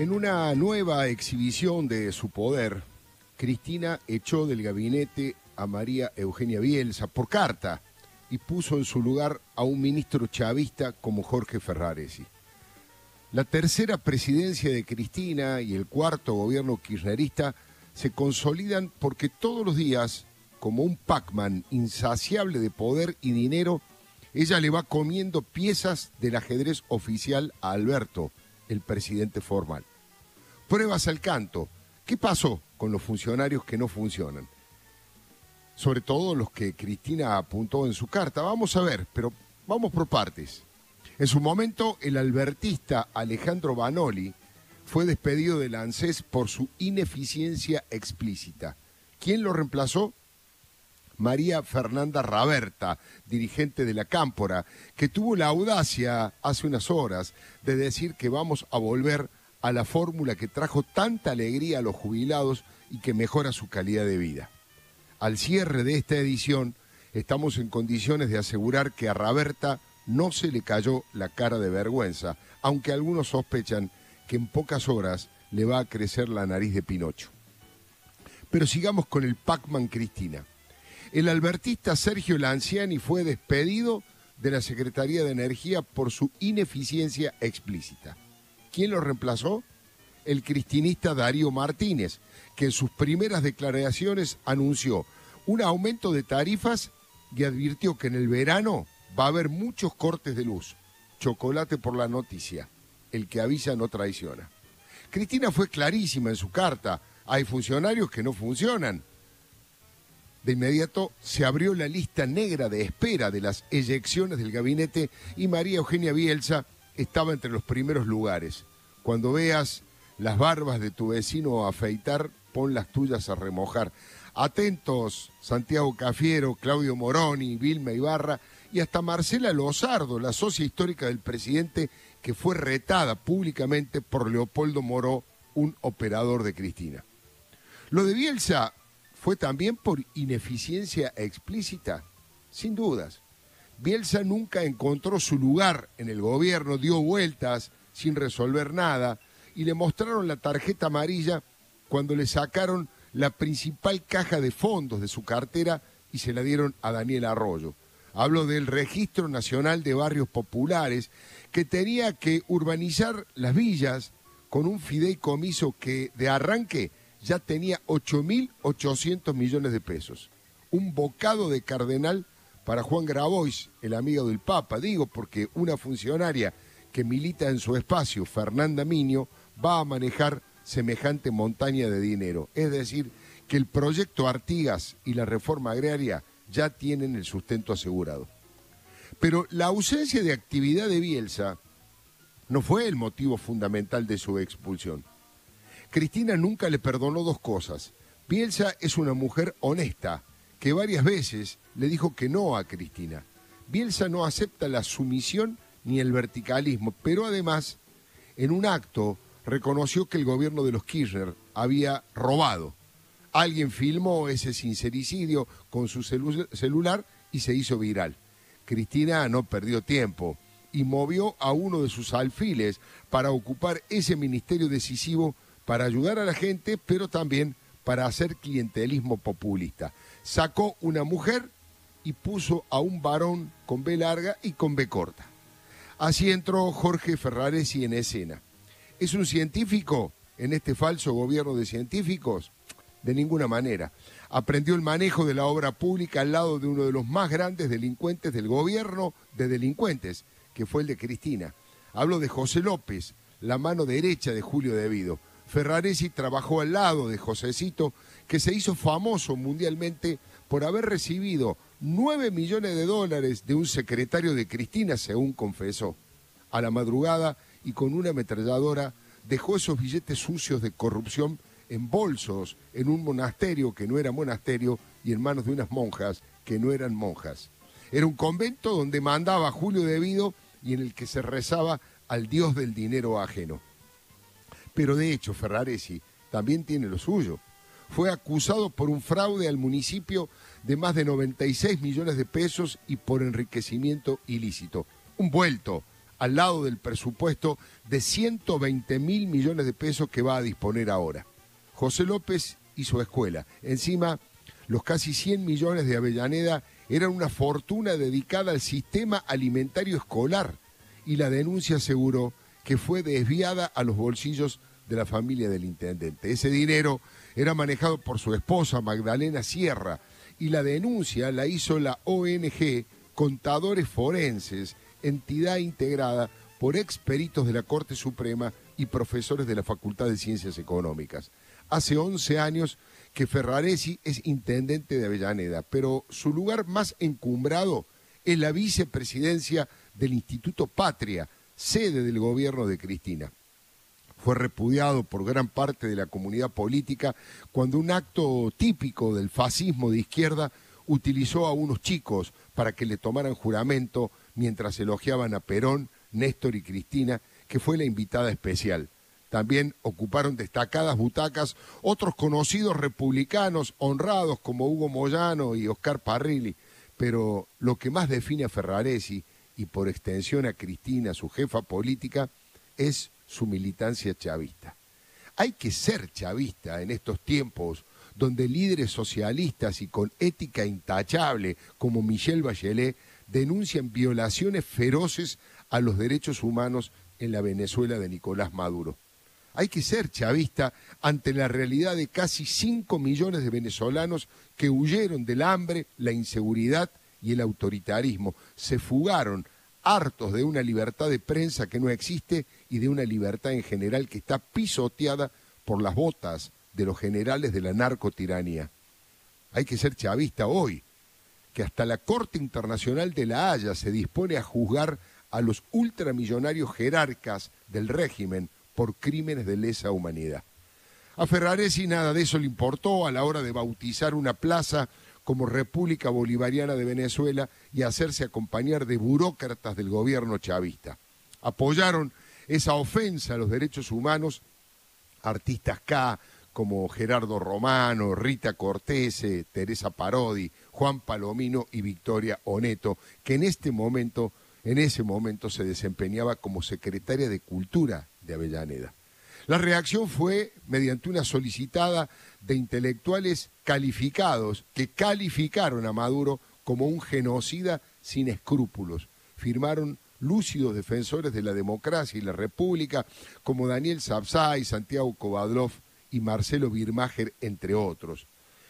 En una nueva exhibición de su poder, Cristina echó del gabinete a María Eugenia Bielsa por carta y puso en su lugar a un ministro chavista como Jorge Ferraresi. La tercera presidencia de Cristina y el cuarto gobierno kirchnerista se consolidan porque todos los días, como un Pac-Man insaciable de poder y dinero, ella le va comiendo piezas del ajedrez oficial a Alberto, el presidente formal. Pruebas al canto. ¿Qué pasó con los funcionarios que no funcionan? Sobre todo los que Cristina apuntó en su carta. Vamos a ver, pero vamos por partes. En su momento, el albertista Alejandro Banoli fue despedido del ANSES por su ineficiencia explícita. ¿Quién lo reemplazó? María Fernanda Raberta, dirigente de la Cámpora, que tuvo la audacia hace unas horas de decir que vamos a volver a la fórmula que trajo tanta alegría a los jubilados y que mejora su calidad de vida. Al cierre de esta edición, estamos en condiciones de asegurar que a Raberta no se le cayó la cara de vergüenza, aunque algunos sospechan que en pocas horas le va a crecer la nariz de Pinocho. Pero sigamos con el Pac-Man Cristina el albertista Sergio Lanciani fue despedido de la Secretaría de Energía por su ineficiencia explícita. ¿Quién lo reemplazó? El cristinista Darío Martínez, que en sus primeras declaraciones anunció un aumento de tarifas y advirtió que en el verano va a haber muchos cortes de luz. Chocolate por la noticia. El que avisa no traiciona. Cristina fue clarísima en su carta. Hay funcionarios que no funcionan de inmediato se abrió la lista negra de espera de las eyecciones del gabinete y María Eugenia Bielsa estaba entre los primeros lugares. Cuando veas las barbas de tu vecino afeitar, pon las tuyas a remojar. Atentos, Santiago Cafiero, Claudio Moroni, Vilma Ibarra y hasta Marcela Lozardo, la socia histórica del presidente que fue retada públicamente por Leopoldo Moró, un operador de Cristina. Lo de Bielsa fue también por ineficiencia explícita, sin dudas. Bielsa nunca encontró su lugar en el gobierno, dio vueltas sin resolver nada y le mostraron la tarjeta amarilla cuando le sacaron la principal caja de fondos de su cartera y se la dieron a Daniel Arroyo. Hablo del Registro Nacional de Barrios Populares, que tenía que urbanizar las villas con un fideicomiso que de arranque ya tenía 8.800 millones de pesos. Un bocado de cardenal para Juan Grabois, el amigo del Papa, digo, porque una funcionaria que milita en su espacio, Fernanda Miño, va a manejar semejante montaña de dinero. Es decir, que el proyecto Artigas y la reforma agraria ya tienen el sustento asegurado. Pero la ausencia de actividad de Bielsa no fue el motivo fundamental de su expulsión. Cristina nunca le perdonó dos cosas. Bielsa es una mujer honesta, que varias veces le dijo que no a Cristina. Bielsa no acepta la sumisión ni el verticalismo, pero además, en un acto, reconoció que el gobierno de los Kirchner había robado. Alguien filmó ese sincericidio con su celular y se hizo viral. Cristina no perdió tiempo y movió a uno de sus alfiles para ocupar ese ministerio decisivo para ayudar a la gente, pero también para hacer clientelismo populista. Sacó una mujer y puso a un varón con B larga y con B corta. Así entró Jorge Ferraresi en escena. ¿Es un científico en este falso gobierno de científicos? De ninguna manera. Aprendió el manejo de la obra pública al lado de uno de los más grandes delincuentes del gobierno de delincuentes, que fue el de Cristina. Hablo de José López, la mano derecha de Julio Devido Ferraresi trabajó al lado de Josecito, que se hizo famoso mundialmente por haber recibido 9 millones de dólares de un secretario de Cristina, según confesó. A la madrugada y con una ametralladora dejó esos billetes sucios de corrupción en bolsos en un monasterio que no era monasterio y en manos de unas monjas que no eran monjas. Era un convento donde mandaba Julio Devido y en el que se rezaba al dios del dinero ajeno. Pero de hecho, Ferraresi también tiene lo suyo. Fue acusado por un fraude al municipio de más de 96 millones de pesos y por enriquecimiento ilícito. Un vuelto al lado del presupuesto de 120 mil millones de pesos que va a disponer ahora. José López y su escuela. Encima, los casi 100 millones de Avellaneda eran una fortuna dedicada al sistema alimentario escolar y la denuncia aseguró que fue desviada a los bolsillos de la familia del intendente. Ese dinero era manejado por su esposa Magdalena Sierra y la denuncia la hizo la ONG Contadores Forenses, entidad integrada por experitos de la Corte Suprema y profesores de la Facultad de Ciencias Económicas. Hace 11 años que Ferraresi es intendente de Avellaneda, pero su lugar más encumbrado es la vicepresidencia del Instituto Patria, sede del gobierno de Cristina. Fue repudiado por gran parte de la comunidad política cuando un acto típico del fascismo de izquierda utilizó a unos chicos para que le tomaran juramento mientras elogiaban a Perón, Néstor y Cristina, que fue la invitada especial. También ocuparon destacadas butacas otros conocidos republicanos honrados como Hugo Moyano y Oscar Parrilli, pero lo que más define a Ferraresi y por extensión a Cristina, su jefa política, es su militancia chavista. Hay que ser chavista en estos tiempos donde líderes socialistas y con ética intachable como Michelle Bachelet denuncian violaciones feroces a los derechos humanos en la Venezuela de Nicolás Maduro. Hay que ser chavista ante la realidad de casi 5 millones de venezolanos que huyeron del hambre, la inseguridad y el autoritarismo. Se fugaron hartos de una libertad de prensa que no existe y de una libertad en general que está pisoteada por las botas de los generales de la narcotiranía. Hay que ser chavista hoy, que hasta la Corte Internacional de la Haya se dispone a juzgar a los ultramillonarios jerarcas del régimen por crímenes de lesa humanidad. A Ferraresi nada de eso le importó a la hora de bautizar una plaza como República Bolivariana de Venezuela y hacerse acompañar de burócratas del gobierno chavista. Apoyaron esa ofensa a los derechos humanos artistas K como Gerardo Romano, Rita Cortese, Teresa Parodi, Juan Palomino y Victoria Oneto, que en este momento, en ese momento se desempeñaba como secretaria de Cultura de Avellaneda. La reacción fue mediante una solicitada de intelectuales calificados que calificaron a Maduro como un genocida sin escrúpulos. Firmaron lúcidos defensores de la democracia y la república como Daniel Sabzay, Santiago Kovadlov y Marcelo Birmacher, entre otros.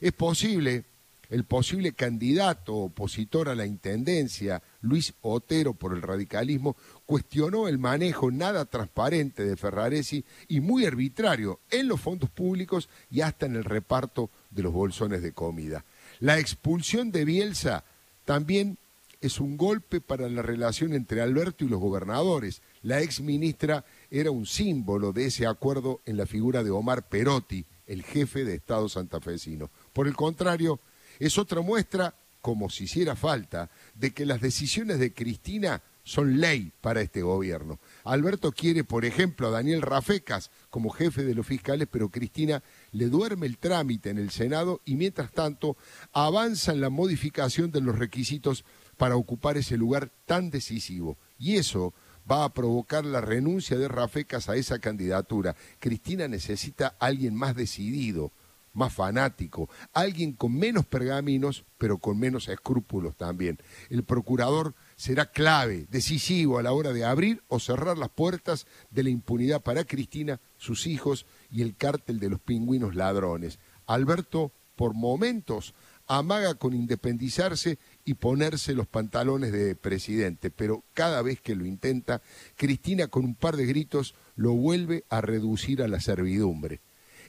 Es posible el posible candidato opositor a la intendencia, Luis Otero por el radicalismo, cuestionó el manejo nada transparente de Ferraresi y muy arbitrario en los fondos públicos y hasta en el reparto de los bolsones de comida. La expulsión de Bielsa también es un golpe para la relación entre Alberto y los gobernadores. La ex ministra era un símbolo de ese acuerdo en la figura de Omar Perotti, el jefe de Estado santafesino. Por el contrario, es otra muestra, como si hiciera falta, de que las decisiones de Cristina son ley para este gobierno. Alberto quiere, por ejemplo, a Daniel Rafecas como jefe de los fiscales, pero Cristina le duerme el trámite en el Senado y mientras tanto avanza en la modificación de los requisitos para ocupar ese lugar tan decisivo. Y eso va a provocar la renuncia de Rafecas a esa candidatura. Cristina necesita a alguien más decidido, más fanático, alguien con menos pergaminos, pero con menos escrúpulos también. El procurador será clave, decisivo a la hora de abrir o cerrar las puertas de la impunidad para Cristina, sus hijos y el cártel de los pingüinos ladrones. Alberto, por momentos, amaga con independizarse y ponerse los pantalones de presidente, pero cada vez que lo intenta, Cristina con un par de gritos lo vuelve a reducir a la servidumbre.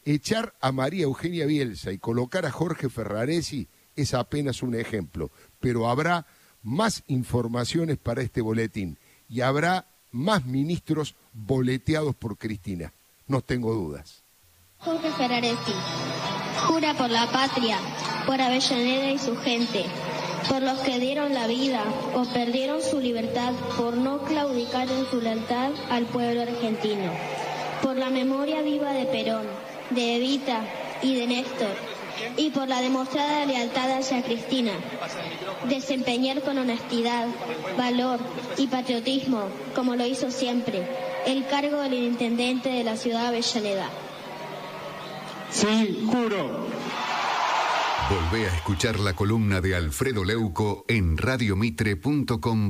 Echar a María Eugenia Bielsa y colocar a Jorge Ferraresi es apenas un ejemplo, pero habrá más informaciones para este boletín y habrá más ministros boleteados por Cristina. No tengo dudas. Jorge Ferraresi, jura por la patria, por Avellaneda y su gente, por los que dieron la vida o perdieron su libertad por no claudicar en su lealtad al pueblo argentino, por la memoria viva de Perón de Evita y de Néstor, y por la demostrada lealtad hacia Cristina, desempeñar con honestidad, valor y patriotismo, como lo hizo siempre, el cargo del intendente de la ciudad de Avellaneda. Sí, juro. Volvé a escuchar la columna de Alfredo Leuco en radiomitre.com.